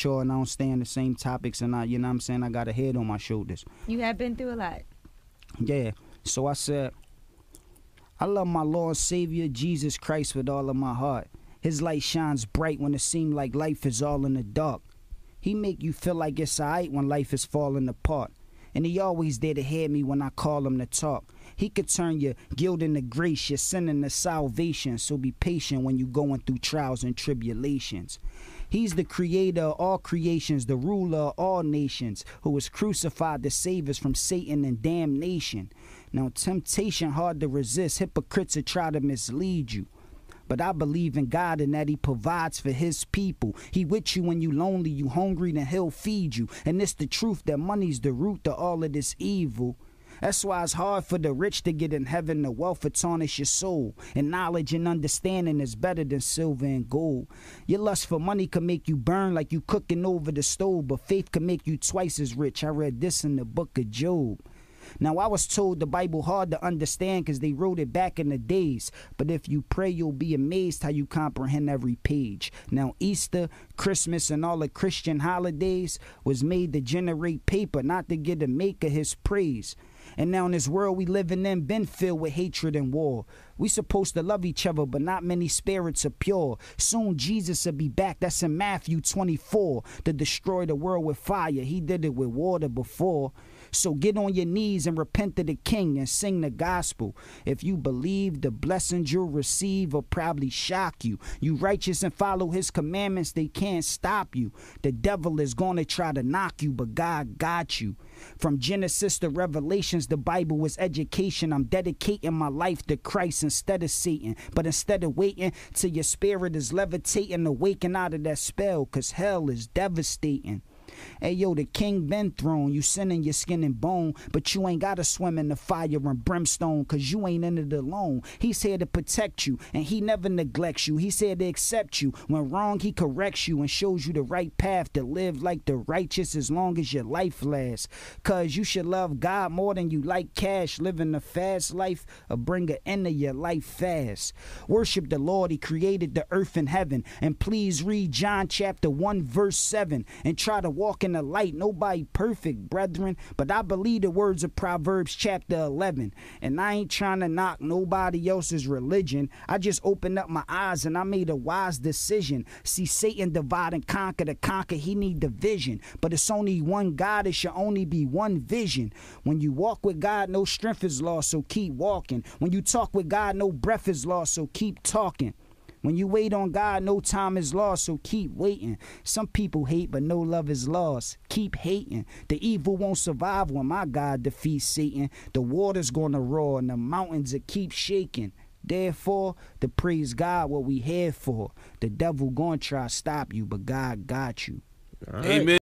sure and I don't stay on the same topics and I, you know what I'm saying, I got a head on my shoulders. You have been through a lot. Yeah. So I said, I love my Lord Savior Jesus Christ with all of my heart. His light shines bright when it seems like life is all in the dark. He make you feel like it's alright when life is falling apart. And he always there to hear me when I call him to talk. He could turn your guilt into grace, your sin into salvation. So be patient when you're going through trials and tribulations. He's the creator of all creations, the ruler of all nations, who was crucified to save us from Satan and damnation. Now, temptation hard to resist. Hypocrites try to mislead you. But I believe in God and that He provides for His people. He with you when you lonely, you hungry, then He'll feed you. And it's the truth that money's the root to all of this evil. That's why it's hard for the rich to get in heaven. The wealth will tarnish your soul. And knowledge and understanding is better than silver and gold. Your lust for money can make you burn like you cooking over the stove, but faith can make you twice as rich. I read this in the book of Job. Now, I was told the Bible hard to understand because they wrote it back in the days. But if you pray, you'll be amazed how you comprehend every page. Now, Easter, Christmas, and all the Christian holidays was made to generate paper, not to get a maker his praise. And now in this world we living in been filled with hatred and war. We supposed to love each other, but not many spirits are pure. Soon Jesus will be back. That's in Matthew 24 to destroy the world with fire. He did it with water before. So get on your knees and repent to the King and sing the gospel. If you believe, the blessings you'll receive will probably shock you. You righteous and follow his commandments, they can't stop you. The devil is going to try to knock you, but God got you. From Genesis to Revelations, the Bible was education. I'm dedicating my life to Christ instead of Satan. But instead of waiting till your spirit is levitating, awaken out of that spell, cause hell is devastating. Hey yo, the king been thrown. You sinning your skin and bone, but you ain't gotta swim in the fire and brimstone, cause you ain't in it alone. He's here to protect you, and he never neglects you. He's here to accept you. When wrong, he corrects you and shows you the right path to live like the righteous as long as your life lasts. Cause you should love God more than you like cash, living a fast life or bring an end to your life fast. Worship the Lord, he created the earth and heaven. And please read John chapter 1, verse 7, and try to walk in the light. Nobody perfect, brethren, but I believe the words of Proverbs chapter 11. And I ain't trying to knock nobody else's religion. I just opened up my eyes and I made a wise decision. See, Satan divide and conquer. To conquer, he need division. But it's only one God. It should only be one vision. When you walk with God, no strength is lost, so keep walking. When you talk with God, no breath is lost, so keep talking. When you wait on God, no time is lost, so keep waiting. Some people hate, but no love is lost. Keep hating. The evil won't survive when my God defeats Satan. The water's gonna roar and the mountains will keep shaking. Therefore, to praise God what we here for. The devil gonna try to stop you, but God got you. Amen.